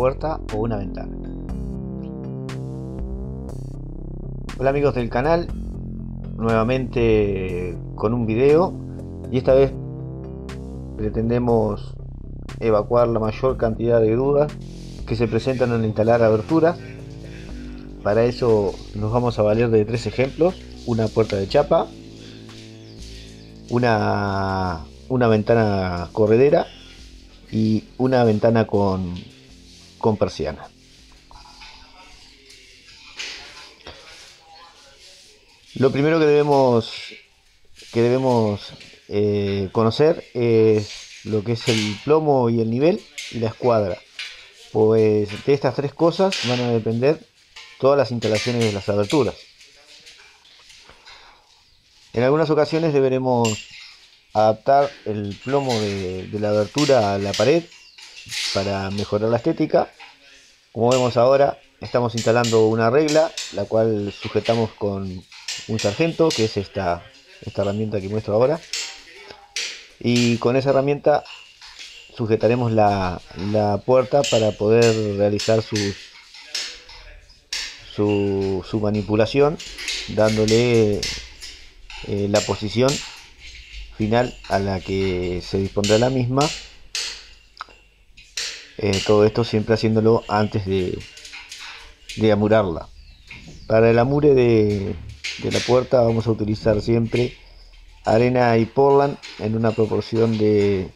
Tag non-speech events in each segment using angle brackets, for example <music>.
puerta o una ventana. Hola amigos del canal, nuevamente con un video. Y esta vez pretendemos evacuar la mayor cantidad de dudas que se presentan al instalar aberturas. Para eso nos vamos a valer de tres ejemplos, una puerta de chapa, una, una ventana corredera. Y una ventana con, con persiana. Lo primero que debemos, que debemos eh, conocer es lo que es el plomo y el nivel y la escuadra. Pues de estas tres cosas van a depender todas las instalaciones de las aberturas. En algunas ocasiones deberemos adaptar el plomo de, de, la abertura a la pared para mejorar la estética. Como vemos ahora, estamos instalando una regla, la cual sujetamos con un sargento, que es esta, esta herramienta que muestro ahora. Y con esa herramienta sujetaremos la, la puerta para poder realizar su, su manipulación, dándole eh, la posición final a la que se dispondrá la misma. Eh, todo esto siempre haciéndolo antes de, de amurarla. Para el amure de, de la puerta vamos a utilizar siempre arena y portland en una proporción de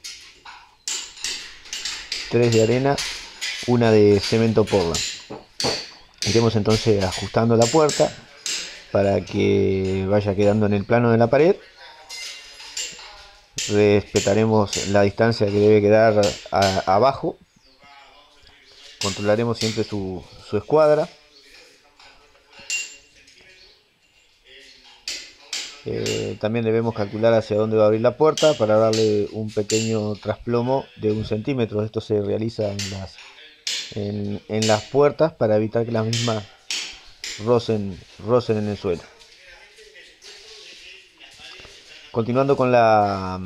3 de arena una de cemento portland iremos entonces ajustando la puerta para que vaya quedando en el plano de la pared. Respetaremos la distancia que debe quedar abajo controlaremos siempre su, su escuadra Eh, también debemos calcular hacia dónde va a abrir la puerta para darle un pequeño trasplomo de un centímetro. Esto se realiza en las, en, las puertas para evitar que las mismas rocen, rocen en el suelo. Continuando con la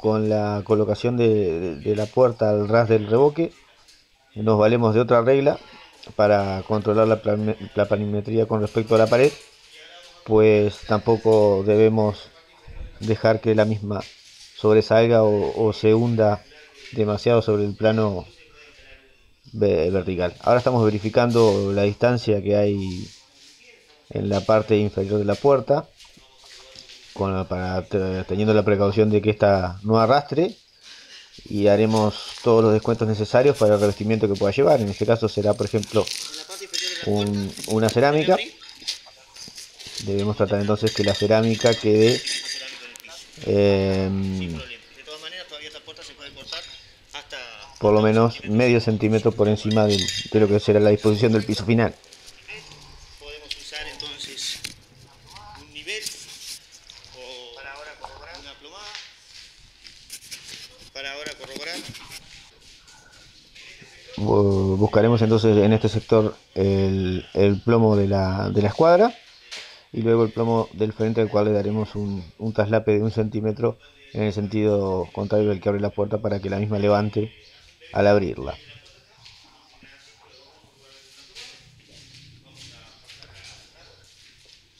con la colocación de, la puerta al ras del reboque, nos valemos de otra regla para controlar la, la planimetría con respecto a la pared, pues tampoco debemos dejar que la misma sobresalga o se hunda demasiado sobre el plano vertical. Ahora estamos verificando la distancia que hay en la parte inferior de la puerta, con, para, teniendo la precaución de que esta no arrastre y haremos todos los descuentos necesarios para el revestimiento que pueda llevar. En este caso será, por ejemplo, un, una cerámica. Debemos tratar entonces que la cerámica quede eh, por lo menos medio centímetro por encima de, de lo que será la disposición del piso final. para ahora corroborar. Buscaremos entonces en este sector el, plomo de la, de la, escuadra y luego el plomo del frente al cual le daremos un, un traslape de un centímetro en el sentido contrario del que abre la puerta para que la misma levante al abrirla.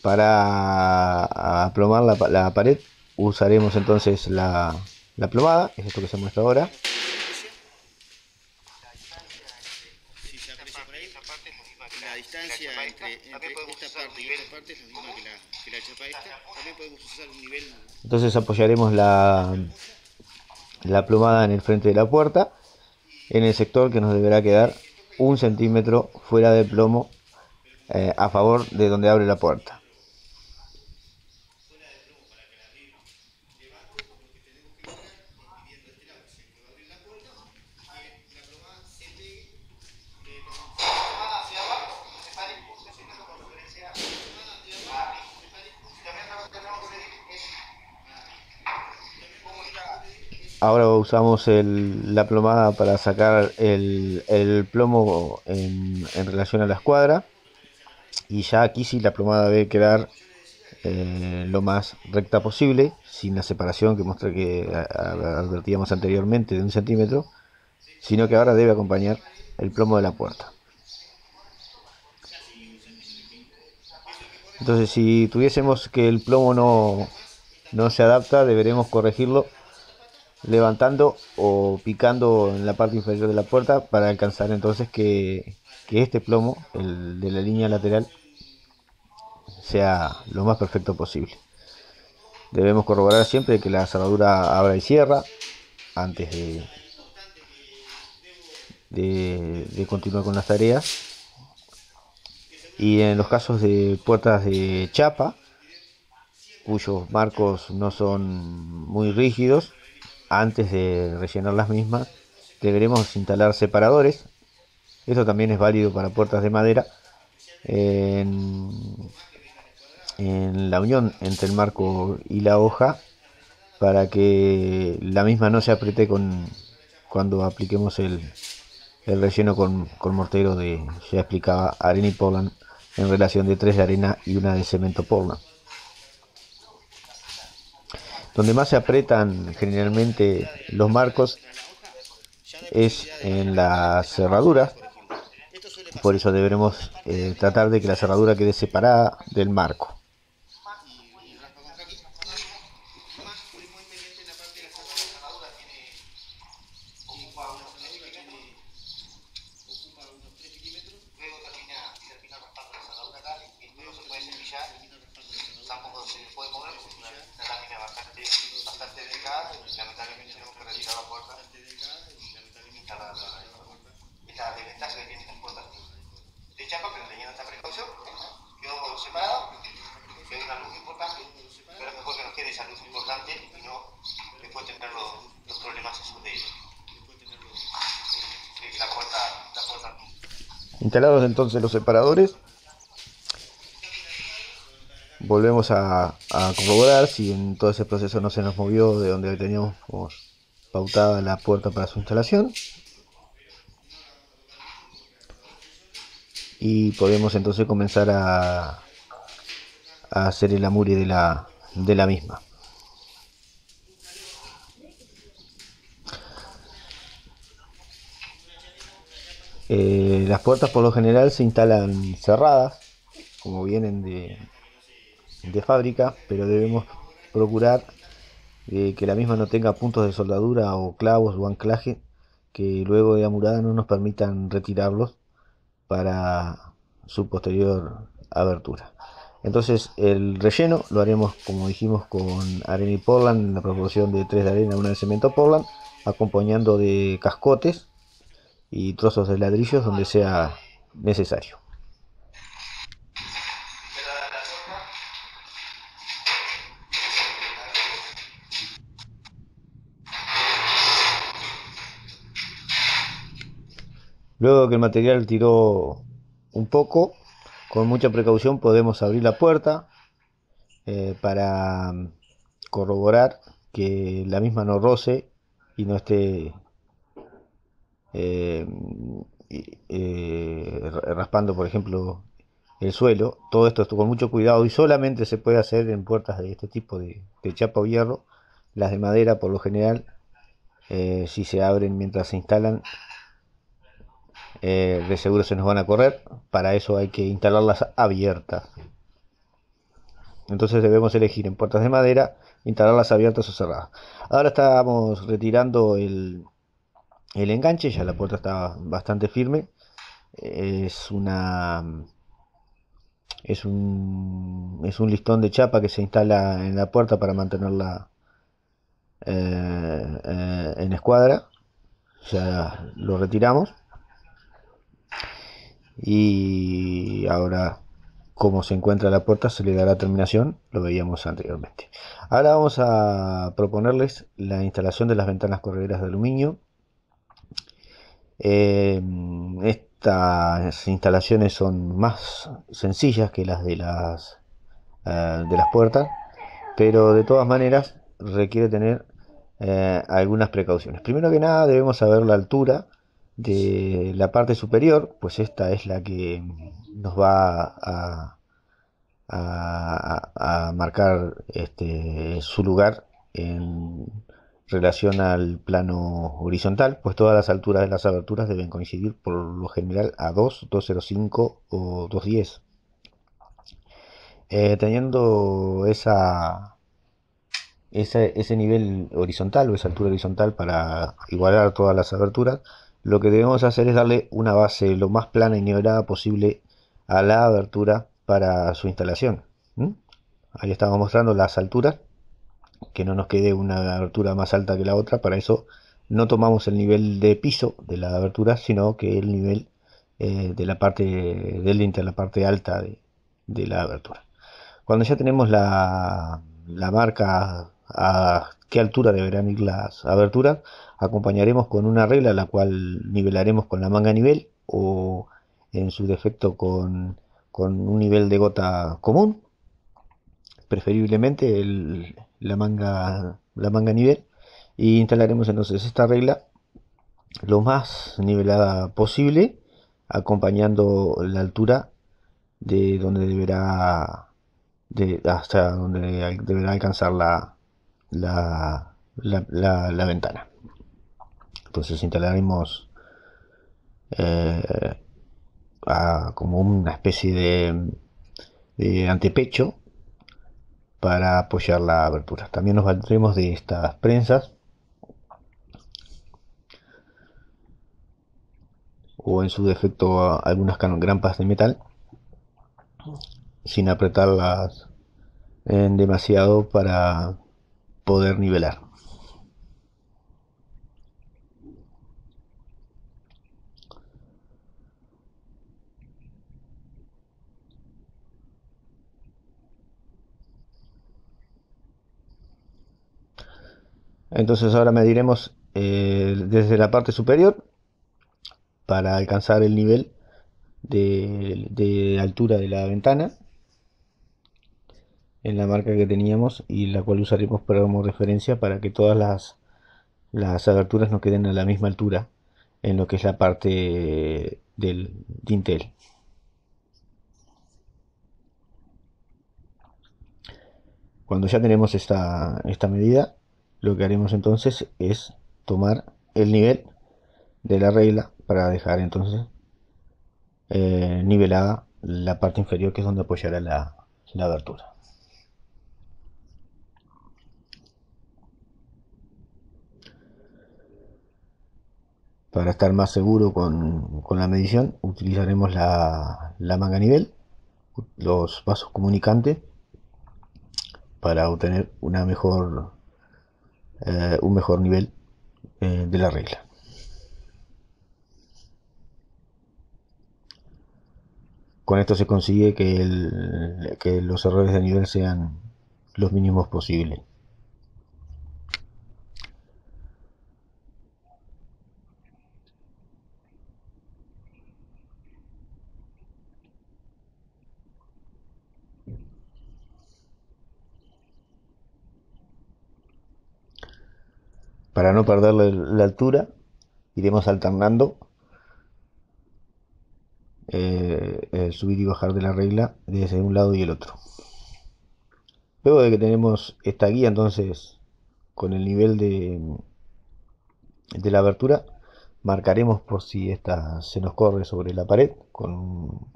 Para aplomar la, la pared usaremos entonces la, la plomada, es esto que se muestra ahora. Si se aprecia por ahí, la distancia entre, entre esta parte y esta parte es la misma que la, que la chapa esta. También podemos usar un nivel... Entonces apoyaremos la, la plomada en el frente de la puerta, en el sector que nos deberá quedar un centímetro fuera de plomo eh, a favor de donde abre la puerta. Ahora usamos el, la plomada para sacar el, plomo en, en, relación a la escuadra. Y ya aquí sí la plomada debe quedar eh, lo más recta posible, sin la separación que mostré que advertíamos anteriormente de un centímetro. sino que ahora debe acompañar el plomo de la puerta. Entonces, si tuviésemos que el plomo no, no se adapta, deberemos corregirlo levantando o picando en la parte inferior de la puerta para alcanzar entonces que, este plomo, el de la línea lateral, sea lo más perfecto posible. Debemos corroborar siempre que la cerradura abra y cierra antes de, de, continuar con las tareas. Y en los casos de puertas de chapa, cuyos marcos no son muy rígidos, antes de rellenar las mismas, deberemos instalar separadores. Esto también es válido para puertas de madera. En, la unión entre el marco y la hoja para que la misma no se apriete con, cuando apliquemos el, el relleno con, mortero de, ya explicaba, arena y Portland en relación de tres de arena y una de cemento Portland. Donde más se apretan generalmente los marcos es en las cerraduras, por eso deberemos eh, tratar de que la cerradura quede separada del marco. Instalados entonces los separadores, volvemos a, corroborar si en todo ese proceso no se nos movió de donde teníamos pautada la puerta para su instalación. Y podemos entonces comenzar a, hacer el amure de la, de la misma. Eh, las puertas por lo general se instalan cerradas, como vienen de, fábrica, pero debemos procurar eh, que la misma no tenga puntos de soldadura o clavos o anclaje que luego de amurada no nos permitan retirarlos para su posterior abertura. Entonces el relleno lo haremos como dijimos con arena y Portland en la proporción de 3 de arena, 1 de cemento Portland, acompañando de cascotes y trozos de ladrillos donde sea necesario. Luego que el material tiró un poco, con mucha precaución podemos abrir la puerta eh, para corroborar que la misma no roce y no esté eh, eh, raspando, por ejemplo, el suelo. Todo esto con mucho cuidado y solamente se puede hacer en puertas de este tipo de, chapa o hierro. Las de madera, por lo general, eh, si se abren mientras se instalan, de seguro se nos van a correr. Para eso hay que instalarlas abiertas. Entonces debemos elegir en puertas de madera, instalarlas abiertas o cerradas. Ahora estamos retirando el, el enganche, ya la puerta está bastante firme. Es una es un, es un listón de chapa que se instala en la puerta para mantenerla eh, eh, en escuadra. Ya lo retiramos. Y ahora, como se encuentra la puerta, se le dará terminación. Lo veíamos anteriormente. Ahora vamos a proponerles la instalación de las ventanas correderas de aluminio eh, estas instalaciones son más sencillas que las de las, eh, de las puertas, pero de todas maneras requiere tener eh, algunas precauciones. Primero que nada debemos saber la altura de la parte superior, pues esta es la que nos va a, a, marcar este, su lugar en, relación al plano horizontal, pues todas las alturas de las aberturas deben coincidir por lo general a 2, 205 o 210. Eh, teniendo ese nivel horizontal o esa altura horizontal para igualar todas las aberturas, lo que debemos hacer es darle una base lo más plana y nivelada posible a la abertura para su instalación. Ahí estamos mostrando las alturas que no nos quede una abertura más alta que la otra. Para eso no tomamos el nivel de piso de la abertura, sino que el nivel eh, de la parte del linter, la parte alta de, la abertura. Cuando ya tenemos la, marca a qué altura deberán ir las aberturas, acompañaremos con una regla la cual nivelaremos con la manga nivel o en su defecto con, con un nivel de gota común preferiblemente la manga la manga nivel y instalaremos entonces esta regla lo más nivelada posible acompañando la altura de donde deberá de, hasta donde deberá alcanzar la, la, la, ventana. Entonces instalaremos eh, como una especie de antepecho para apoyar la abertura. También nos valdremos de estas prensas o en su defecto algunas grampas de metal sin apretarlas en demasiado para poder nivelar. Entonces ahora mediremos eh, desde la parte superior para alcanzar el nivel de, altura de la ventana en la marca que teníamos y la cual usaremos como referencia para que todas las, las aberturas nos queden a la misma altura en lo que es la parte del dintel. Cuando ya tenemos esta, esta medida, lo que haremos entonces es tomar el nivel de la regla para dejar entonces eh, nivelada la parte inferior que es donde apoyará la, abertura. Para estar más seguro con, la medición utilizaremos la, la manga nivel, los vasos comunicantes para obtener una mejor eh, un mejor nivel eh, de la regla. Con esto se consigue que, que los errores de nivel sean los mínimos posibles. Para no perder la altura, iremos alternando eh, subir y bajar de la regla desde un lado y el otro. Luego de que tenemos esta guía entonces con el nivel de, de la abertura, marcaremos por si esta se nos corre sobre la pared con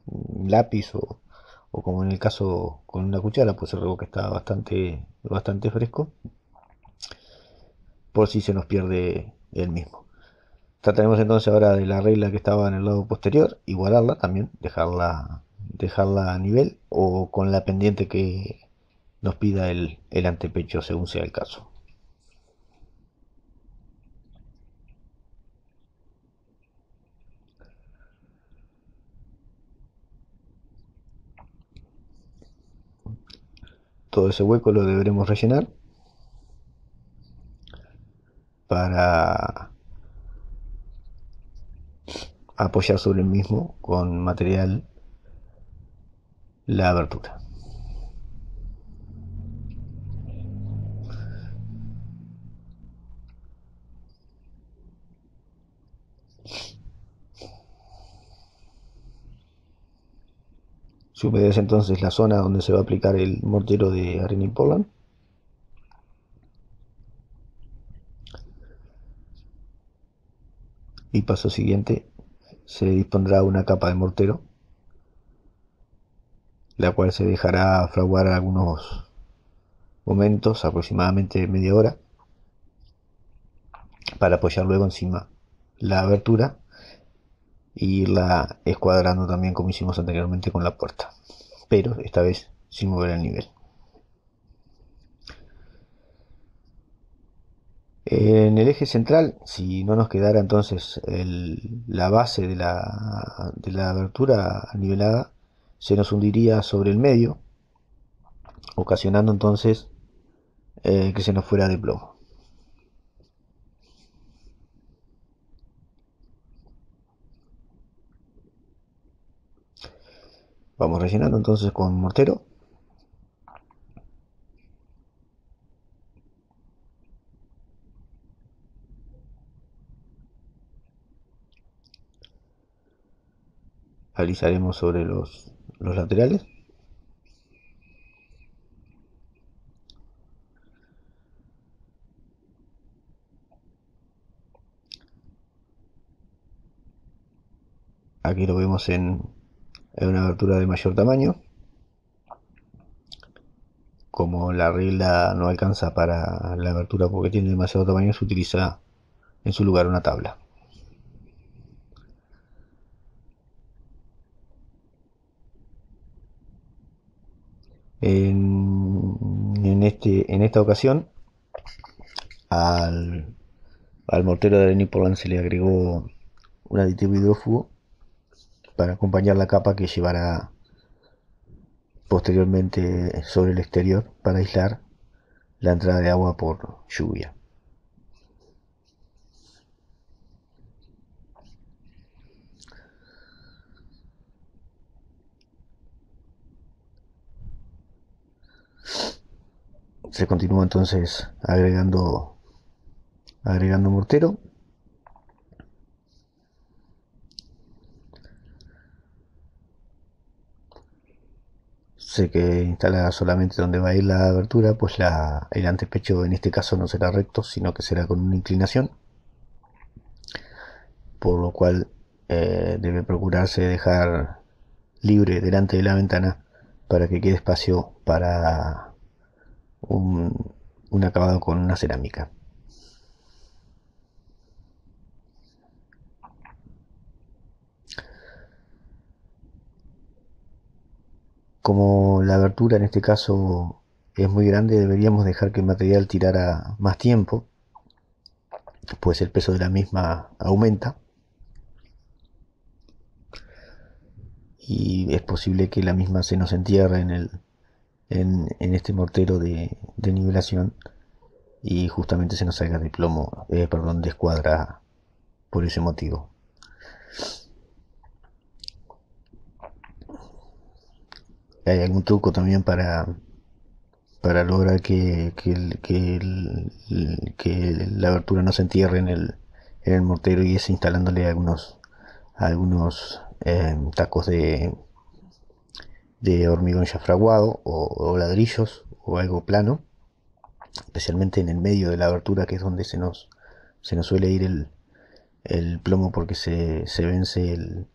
un lápiz o, o como en el caso con una cuchara, pues el que está bastante, bastante fresco por si se nos pierde el mismo. Trataremos entonces ahora de la regla que estaba en el lado posterior, igualarla también, dejarla, dejarla a nivel o con la pendiente que nos pida el, el antepecho según sea el caso. Todo ese hueco lo deberemos rellenar para apoyar sobre el mismo con material la abertura. Se humedece entonces la zona donde se va a aplicar el mortero de arena y y paso siguiente se dispondrá una capa de mortero la cual se dejará fraguar algunos momentos, aproximadamente media hora, para apoyar luego encima la abertura e irla escuadrando también como hicimos anteriormente con la puerta, pero esta vez sin mover el nivel. En el eje central, si no nos quedara entonces la base de la, de la abertura nivelada, se nos hundiría sobre el medio, ocasionando entonces eh, que se nos fuera de plomo. Vamos rellenando entonces con mortero. Alisaremos sobre los, los laterales. Aquí lo vemos en, una abertura de mayor tamaño. Como la regla no alcanza para la abertura porque tiene demasiado tamaño, se utiliza en su lugar una tabla. En, este, en esta ocasión, al, mortero de Nipolan se le agregó un aditivo hidrófugo para acompañar la capa que llevará posteriormente sobre el exterior para aislar la entrada de agua por lluvia. Se continúa entonces agregando agregando mortero. Sé que instala solamente donde va a ir la abertura, pues la, el antepecho en este caso no será recto, sino que será con una inclinación, por lo cual eh, debe procurarse dejar libre delante de la ventana para que quede espacio para un, acabado con una cerámica. Como la abertura en este caso es muy grande, deberíamos dejar que el material tirara más tiempo, pues el peso de la misma aumenta. Y es posible que la misma se nos entierre en, el, en, este mortero de, nivelación y justamente se nos salga de plomo, eh, perdón, de escuadra por ese motivo. hay algún truco también para para lograr que, que, la abertura no se entierre en el, en el mortero y es instalándole algunos algunos em, tacos de de hormigón ya fraguado o, ladrillos o algo plano especialmente en el medio de la abertura que es donde se nos se nos suele ir el, el plomo porque se, se vence el,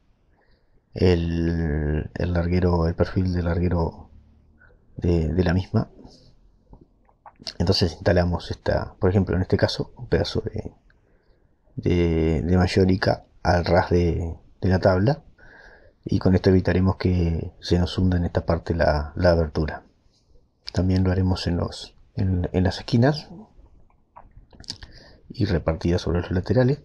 el, larguero, el perfil del larguero de, la misma. Entonces instalamos esta, por ejemplo, en este caso, un pedazo de, de, de al ras de, la tabla y con esto evitaremos que se nos hunda en esta parte la, la abertura. También lo haremos en, los, en, en las esquinas y repartidas sobre los laterales.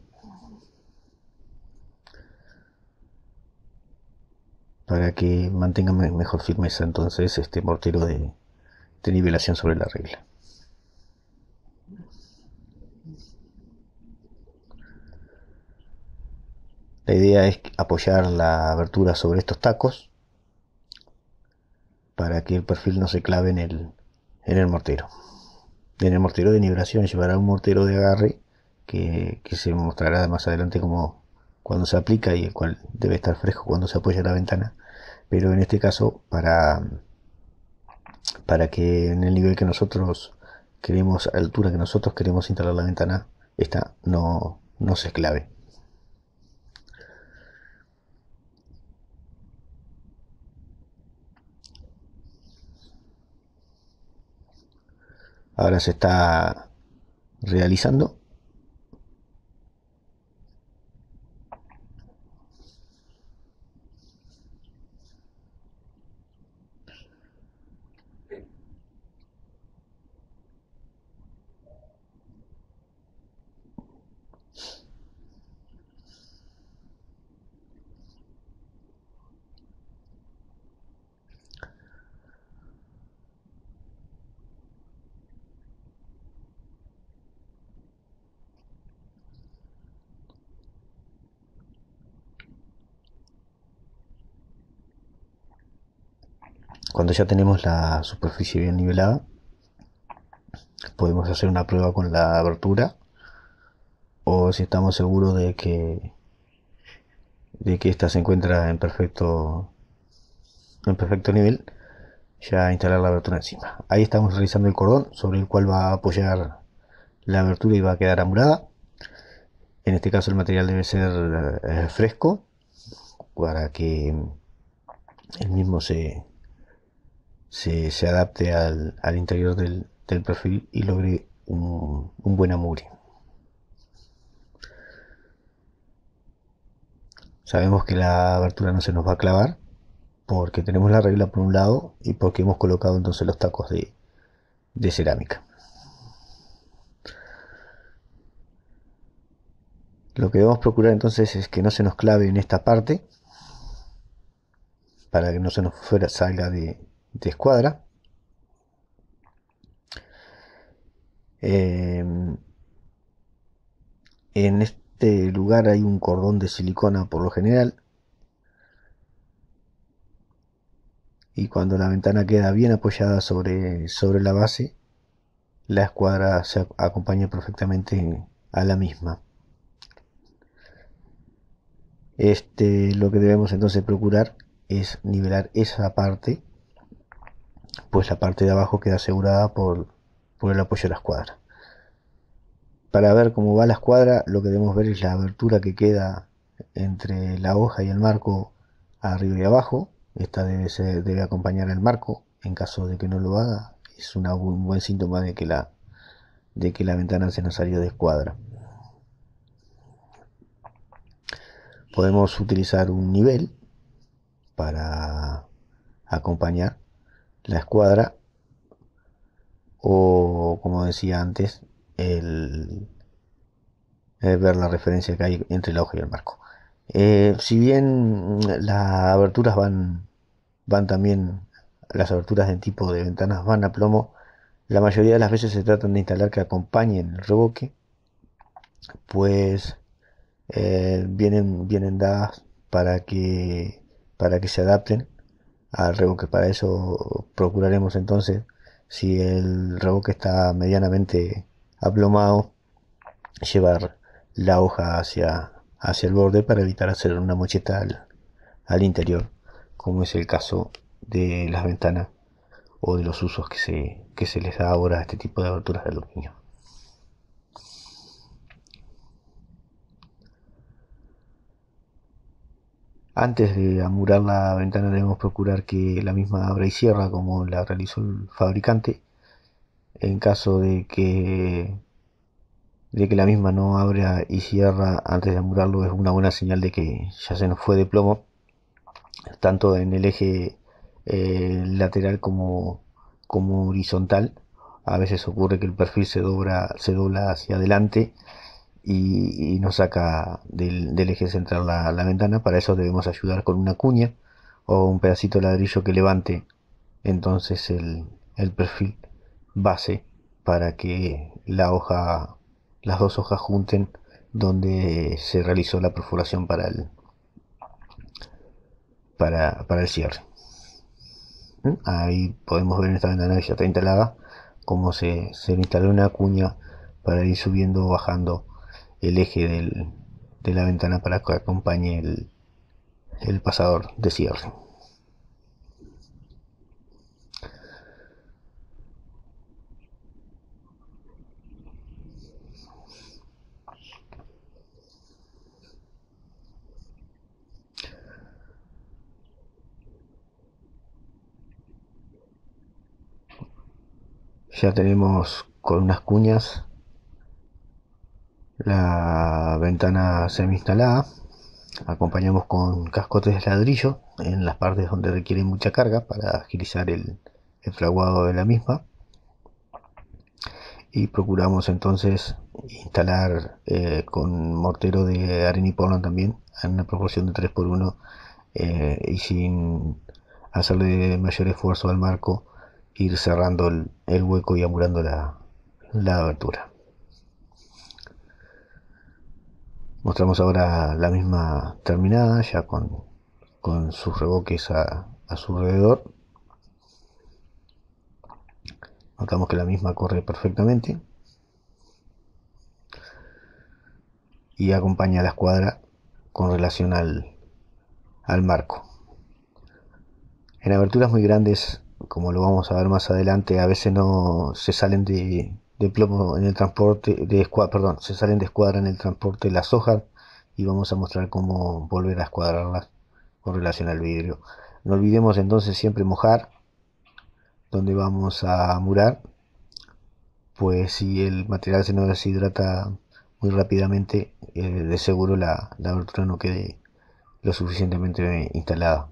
para que mantenga mejor firmeza entonces este mortero de, nivelación sobre la regla. La idea es apoyar la abertura sobre estos tacos para que el perfil no se clave en el, en el mortero. En el mortero de nivelación llevará un mortero de agarre que, que se mostrará más adelante como cuando se aplica y el cual debe estar fresco cuando se apoya la ventana pero en este caso para para que en el nivel que nosotros queremos altura que nosotros queremos instalar la ventana esta no, no se esclave ahora se está realizando Cuando ya tenemos la superficie bien nivelada, podemos hacer una prueba con la abertura o si estamos seguros de que de que esta se encuentra en perfecto en perfecto nivel ya instalar la abertura encima. Ahí estamos realizando el cordón sobre el cual va a apoyar la abertura y va a quedar amurada. En este caso el material debe ser eh, fresco para que el mismo se, se, adapte al, interior del, perfil y logre un, buen amure. Sabemos que la abertura no se nos va a clavar porque tenemos la regla por un lado y porque hemos colocado entonces los tacos de, de cerámica. Lo que debemos procurar entonces es que no se nos clave en esta parte para que no se nos fuera salga de, de escuadra. Em, en este lugar hay un cordón de silicona por lo general. Y cuando la ventana queda bien apoyada sobre, sobre la base, la escuadra se acompaña perfectamente a la misma. Este, lo que debemos entonces procurar es nivelar esa parte pues la parte de abajo queda asegurada por, el apoyo de la escuadra. Para ver cómo va la escuadra, lo que debemos ver es la abertura que queda entre la hoja y el marco arriba y abajo. Esta debe, debe acompañar el marco. En caso de que no lo haga, es un buen síntoma de que la, de que la ventana se nos salió de escuadra. Podemos utilizar un nivel para acompañar la escuadra o como decía antes el, ver la referencia que hay entre la hoja y el marco. Eh, si bien las aberturas van van también las aberturas de tipo de ventanas van a plomo la mayoría de las veces se tratan de instalar que acompañen el reboque pues eh, vienen vienen dadas para que para que se adapten al reboque. Para eso procuraremos entonces, si el reboque está medianamente aplomado, llevar la hoja hacia, hacia el borde para evitar hacer una mocheta al, interior, como es el caso de las ventanas o de los usos que se, que se les da ahora a este tipo de aberturas de aluminio. Antes de amurar la ventana debemos procurar que la misma abra y cierra como la realizó el fabricante. En caso de que, de que la misma no abra y cierra antes de amurarlo es una buena señal de que ya se nos fue de plomo, tanto en el eje eh, lateral como, como horizontal. A veces ocurre que el perfil se dobla, se dobla hacia adelante y, nos saca del, eje central la, ventana. Para eso debemos ayudar con una cuña o un pedacito de ladrillo que levante entonces el, perfil base para que la hoja, las dos hojas junten donde se realizó la perforación para el, para, el cierre. ¿Mm? Ahí podemos ver en esta ventana que ya está instalada cómo se, se instaló una cuña para ir subiendo o bajando el eje de la ventana para que acompañe el, el pasador de cierre. Ya tenemos con unas cuñas la ventana semi instalada. Acompañamos con cascotes de ladrillo en las partes donde requiere mucha carga para agilizar el, el fraguado de la misma. Y procuramos entonces instalar eh, con mortero de arena y Portland también en una proporción de 3 por 1 eh, y sin hacerle mayor esfuerzo al marco ir cerrando el, hueco y amurando la, abertura. Mostramos ahora la misma terminada, ya con, sus reboques a, su alrededor. Notamos que la misma corre perfectamente. Y acompaña la escuadra con relación al, al marco. En aberturas muy grandes como lo vamos a ver más adelante, a veces no se salen de, plomo en el transporte, de perdón, se salen de escuadra en el transporte las hojas y vamos a mostrar cómo volver a escuadrarlas con relación al vidrio. No olvidemos entonces siempre mojar donde vamos a murar, pues si el material se nos deshidrata muy rápidamente, eh, de seguro la, la abertura no quede lo suficientemente instalada.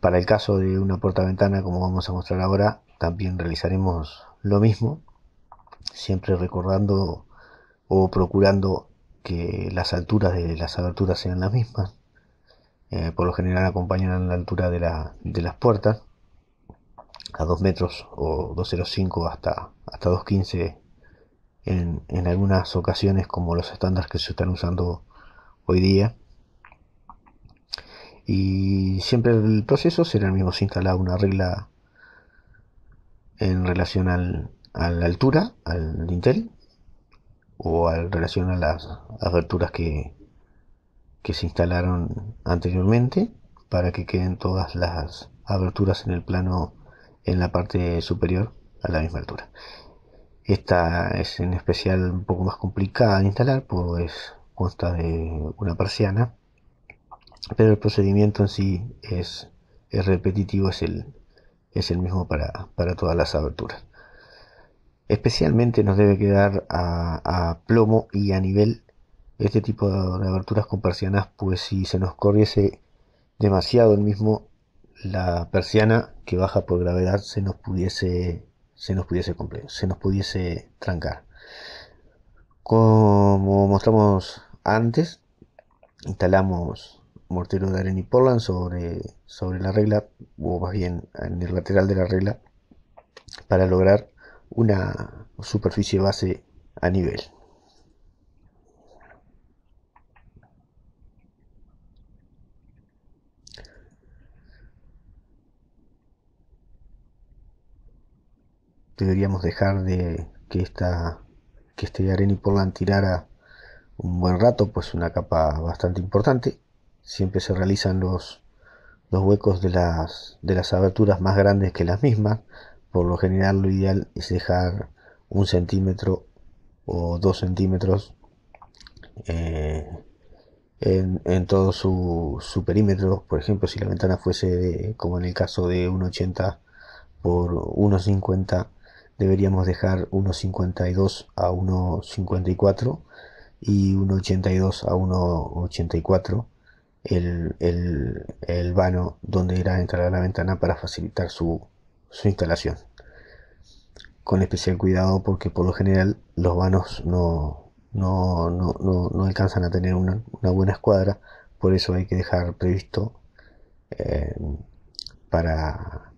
Para el caso de una portaventana, como vamos a mostrar ahora, también realizaremos lo mismo, siempre recordando o procurando que las alturas de las aberturas sean las mismas. Eh, por lo general acompañan la altura de, las puertas, a 2 metros o 2,05 hasta, hasta 2,15 en, en algunas ocasiones como los estándares que se están usando hoy día y siempre el proceso será el mismo. Se instala una regla en relación al, a la altura, al dintel, o en relación a las aberturas que, que se instalaron anteriormente para que queden todas las aberturas en el plano en la parte superior a la misma altura. Esta es en especial un poco más complicada de instalar, pues consta de una persiana pero el procedimiento en sí es, repetitivo, es el, es el mismo para, todas las aberturas. Especialmente nos debe quedar a, plomo y a nivel este tipo de aberturas con persianas, pues si se nos corriese demasiado el mismo, la persiana que baja por gravedad se nos pudiese se nos pudiese se nos pudiese trancar. Como mostramos antes, instalamos mortero de arena y Portland sobre, sobre la regla, o más bien en el lateral de la regla, para lograr una superficie base a nivel. Deberíamos dejar de que esta que este arena y Portland tirara un buen rato, pues una capa bastante importante siempre se realizan los, los huecos de las, de las aberturas más grandes que las mismas. Por lo general lo ideal es dejar un centímetro o dos centímetros eh, en, en, todo su, su, perímetro. Por ejemplo, si la ventana fuese como en el caso de 1,80 por 1,50, deberíamos dejar 1,52 a 1,54 y 1,82 a 1,84 el, el, vano donde irá a entrar a la ventana para facilitar su, su instalación. Con especial cuidado porque por lo general los vanos no, no, no, no, alcanzan a tener una, buena escuadra, por eso hay que dejar previsto eh, para,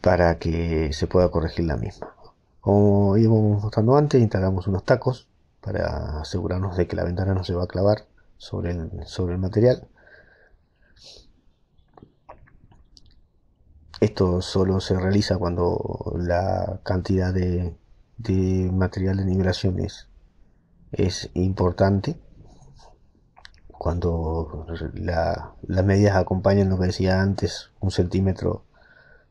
para que se pueda corregir la misma. Como íbamos mostrando antes, instalamos unos tacos para asegurarnos de que la ventana no se va a clavar sobre el, sobre el material. Esto solo se realiza cuando la cantidad de, material de nivelación es, importante. Cuando las medidas acompañan lo que decía antes, un centímetro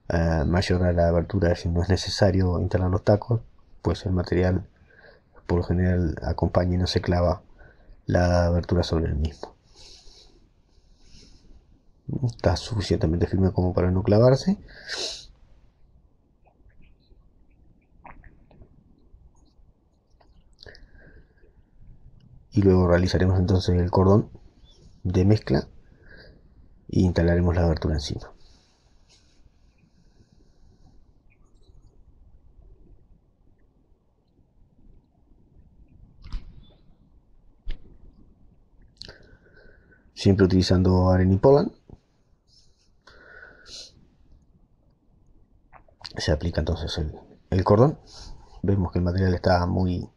eh, mayor a la abertura, si no es necesario instalar los tacos, pues el material por lo general acompaña y no se clava la abertura sobre el mismo está suficientemente firme como para no clavarse. Y luego realizaremos entonces el cordón de mezcla y e instalaremos la abertura encima. Siempre utilizando Arenipolan Se aplica entonces el, el cordón. Vemos que el material está muy,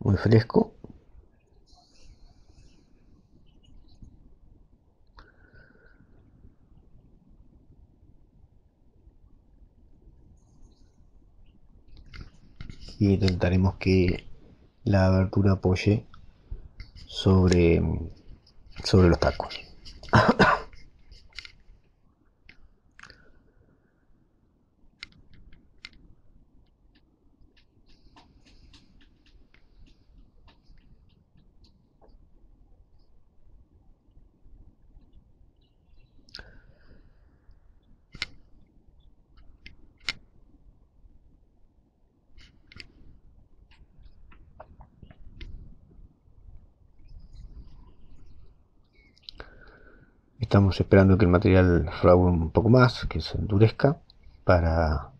muy fresco y intentaremos que la abertura apoye sobre, sobre los tacos. <coughs> Estamos esperando que el material frague un poco más, que se endurezca para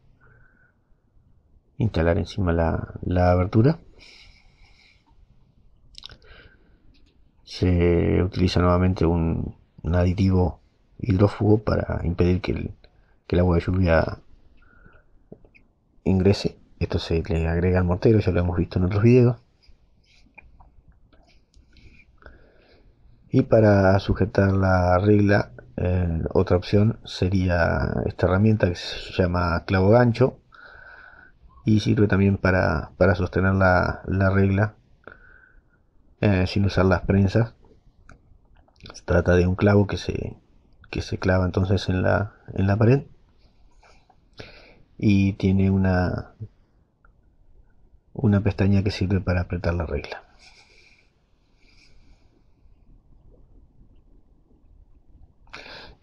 instalar encima la, abertura. Se utiliza nuevamente un, aditivo hidrófugo para impedir que el, que el agua de lluvia ingrese. Esto se le agrega al mortero, ya lo hemos visto en otros videos. Y para sujetar la regla eh, otra opción sería esta herramienta que se llama clavo gancho. Y sirve también para, sostener la, regla eh, sin usar las prensas. Se trata de un clavo que se, que se clava entonces en la, en la pared. Y tiene una una pestaña que sirve para apretar la regla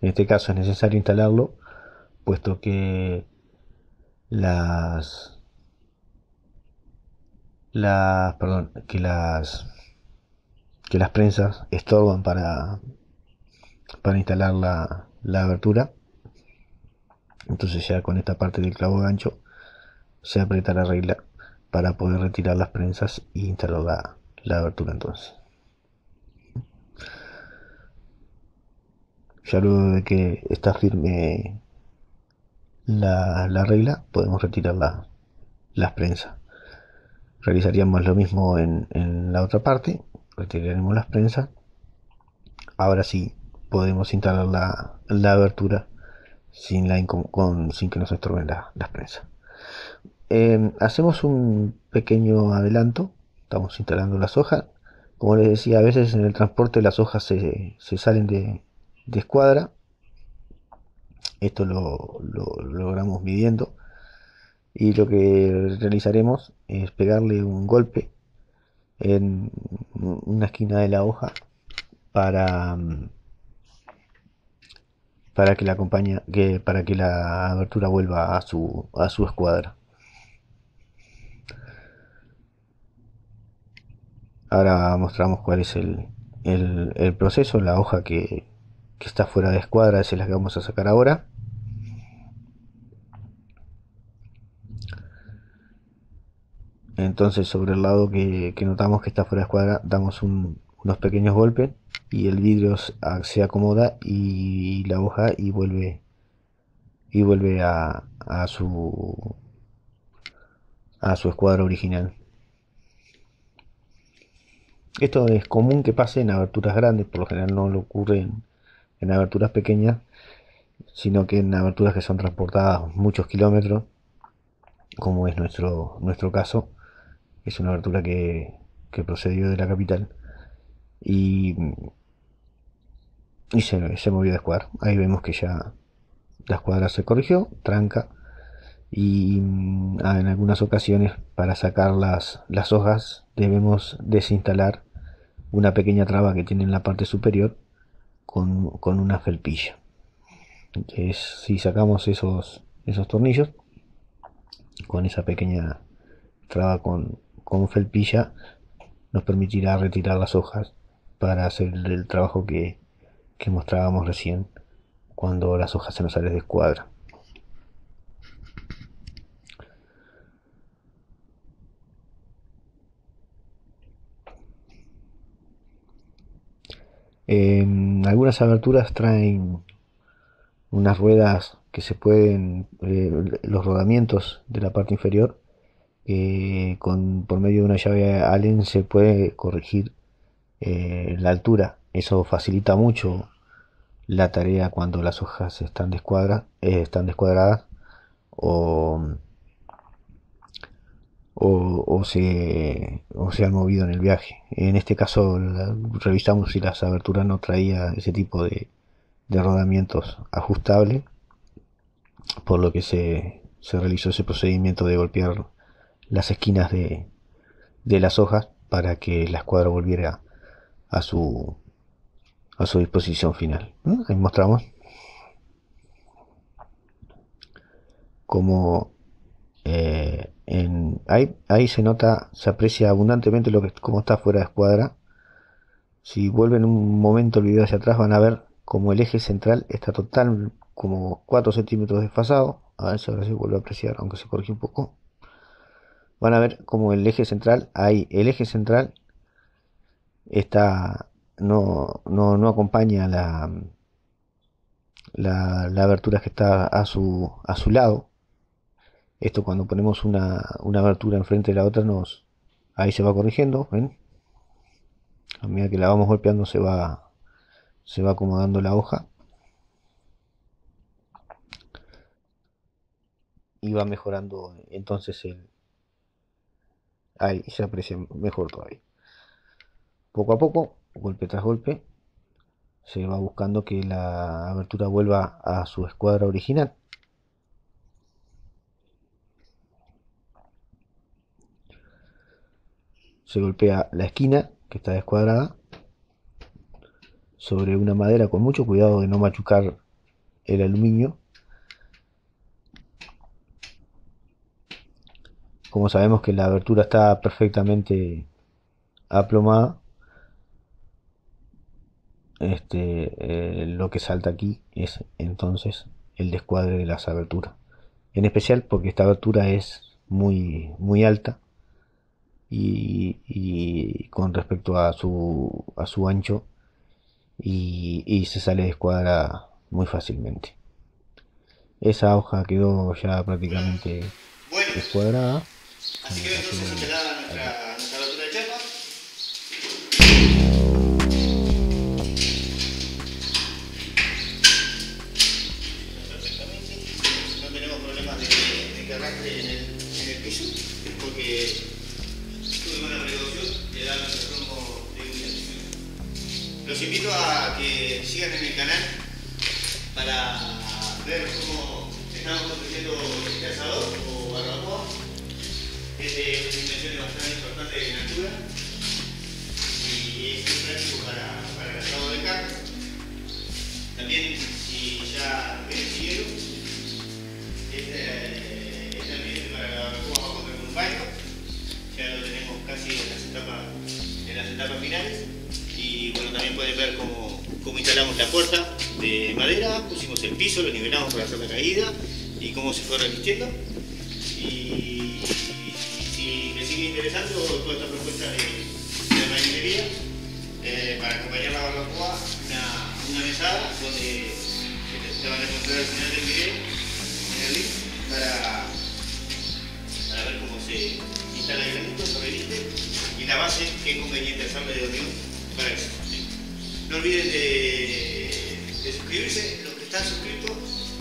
En este caso es necesario instalarlo, puesto que las las que las que las prensas estorban para para instalar la, la abertura. Entonces ya con esta parte del clavo gancho se aprieta la regla para poder retirar las prensas y instalar la, la abertura entonces ya luego de que está firme la, regla podemos retirar las prensas realizaríamos lo mismo en, la otra parte retiraremos las prensas. Ahora sí podemos instalar la, abertura sin, la sin que nos estorben las prensas. Em, hacemos un pequeño adelanto. Estamos instalando las hojas. Como les decía a veces en el transporte las hojas se salen de, de escuadra. Esto lo, logramos midiendo. Y lo que realizaremos es pegarle un golpe en una esquina de la hoja para para que la acompañe que para que la abertura vuelva a su a su escuadra ahora mostramos cuál es el, el proceso la hoja que, que está fuera de escuadra, es la que vamos a sacar ahora. Entonces sobre el lado que, notamos que está fuera de escuadra damos unos pequeños golpes y el vidrio se acomoda y la hoja y vuelve y vuelve a, su a su escuadra original. Esto es común que pase en aberturas grandes, por lo general no lo ocurre en aberturas pequeñas, sino que en aberturas que son transportadas muchos kilómetros, como es nuestro, nuestro caso. Es una abertura que, procedió de la capital y, y se, se movió de escuadra. Ahí vemos que ya la escuadra se corrigió, tranca y ah, en algunas ocasiones para sacar las, las hojas debemos desinstalar una pequeña traba que tiene en la parte superior con, una felpilla. si sacamos esos, esos tornillos con esa pequeña traba con, con felpilla, nos permitirá retirar las hojas para hacer el trabajo que, que mostrábamos recién cuando las hojas se nos salen de escuadra. Algunas aberturas traen unas ruedas que se pueden, eh, los rodamientos de la parte inferior, con, por medio de una llave Allen se puede corregir eh, la altura. Eso facilita mucho la tarea cuando las hojas están, descuadra, eh, están descuadradas o, o, se, o se han movido en el viaje. En este caso revisamos si las aberturas no traía ese tipo de, de rodamientos ajustables, por lo que se, se realizó ese procedimiento de golpear las esquinas de, de las hojas para que la escuadra volviera a su a su disposición final. Ahí mostramos como eh, ahí, se nota, se aprecia abundantemente lo que como está fuera de escuadra. Si vuelven un momento el video hacia atrás van a ver como el eje central está total como 4 centímetros desfasado. A ver si ahora se vuelve a apreciar, aunque se corrige un poco. Van a ver como el eje central, ahí el eje central está no, no, no acompaña la, la, la, abertura que está a su, a su lado. Esto cuando ponemos una, una abertura enfrente de la otra nos ahí se va corrigiendo, ¿ven? A medida que la vamos golpeando se va se va acomodando la hoja y va mejorando entonces el ahí se aprecia mejor todavía poco a poco golpe tras golpe, se va buscando que la abertura vuelva a su escuadra original. Se golpea la esquina, que está descuadrada, sobre una madera con mucho cuidado de no machucar el aluminio. Como sabemos que la abertura está perfectamente aplomada, este, eh, lo que salta aquí es entonces el descuadre de las aberturas. En especial porque esta abertura es muy, muy alta y, con respecto a su, a su ancho y, se sale de escuadra muy fácilmente. Esa hoja quedó ya prácticamente descuadrada. Así que Los invito a que sigan en el canal para ver cómo estamos construyendo este asador o barbacoa. Es de una dimensión bastante importante de altura y es muy práctico para, para el asado de carne. También, si ya ven siguieron, este, este ambiente para la barbacoa va a contar con un baño. Ya lo tenemos casi en las etapas, en las etapas finales. Y bueno, también pueden ver cómo, cómo, instalamos la puerta de madera, pusimos el piso, lo nivelamos para hacer la caída y cómo se fue resistiendo. Y, si les sigue interesando toda esta propuesta de, de marinería, eh, para acompañar la barbacoa, una, una mesada donde se van a encontrar al final del video en el link para, para ver cómo se instala el granito, reviste y la base que es conveniente hacerle de hormigón para eso. ¿sí? No olviden de, suscribirse, los que están suscritos,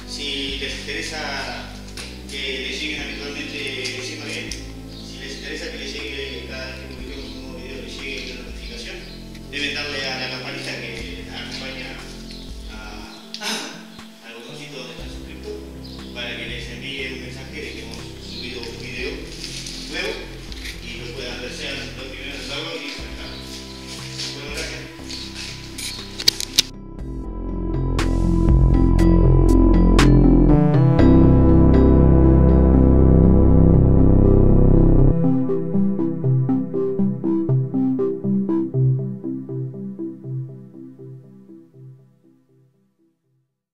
si les interesa que les lleguen habitualmente, encima bien, si les interesa que les llegue cada vez que publiquemos un nuevo video, les llegue la notificación, deben darle a la campanita que acompaña a...